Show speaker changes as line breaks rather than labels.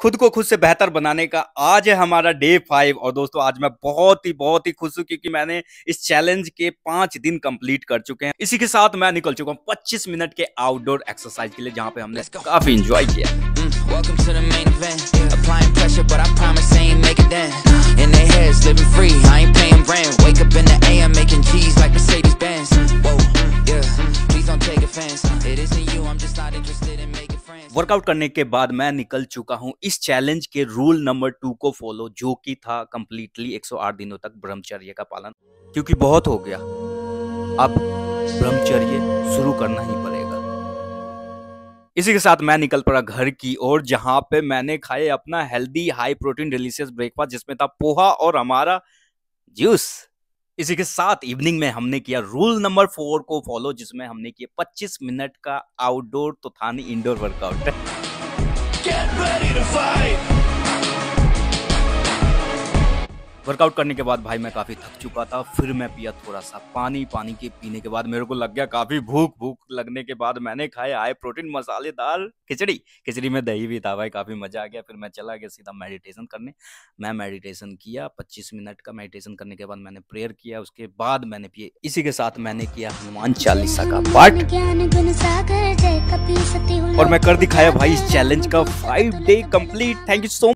खुद को खुद से बेहतर बनाने का आज है हमारा डे फाइव और दोस्तों आज मैं बहुत ही बहुत ही खुश हूँ क्योंकि मैंने इस चैलेंज के पाँच दिन कंप्लीट कर चुके हैं। इसी के साथ मैं निकल चुका हूँ पच्चीस मिनट के आउटडोर एक्सरसाइज के लिए जहाँ पे हमने काफ़ी इंजॉय किया। वर्कआउट करने के बाद मैं निकल चुका हूँ इस चैलेंज के रूल नंबर टू को फॉलो जो कि था कंप्लीटली 108 दिनों तक ब्रह्मचर्य का पालन। क्योंकि बहुत हो गया। अब ब्रह्मचर्य शुरू करना ही पड़ेगा। इसी के साथ मैं निकल पड़ा घर की ओर, जहाँ पे मैंने खाए अपना healthy high protein delicious breakfast जिसमें था पोहा और हमारा जूस इसी के साथ इवनिंग में हमने किया रूल नंबर फोर को फॉलो जिसमें हमने किया 25 मिनट का आउटडोर तो था नहीं इंडोर वर्कआउट वर्कआउट करने के बाद भाई मैं काफ़ी थक चुका था, फिर मैं पिया थोड़ा सा पानी पानी के पीने के बाद मेरे को लग गया काफ़ी भूख भूख लगने के बाद मैंने खाया हाई प्रोटीन, मसालेदार खिचड़ी। खिचड़ी में दही भी था भाई, काफ़ी मज़ा आ गया, फिर मैं चला गया सीधा मेडिटेशन करने। मैं मेडिटेशन किया, पच्चीस मिनट का मेडिटेशन करने के बाद मैंने प्रेयर किया, उसके बाद मैंने पिए, इसी के साथ मैंने किया हनुमान चालीसा का पाठ। और मैं कर दिखाया भाई इस चैलेंज का five day complete thank you so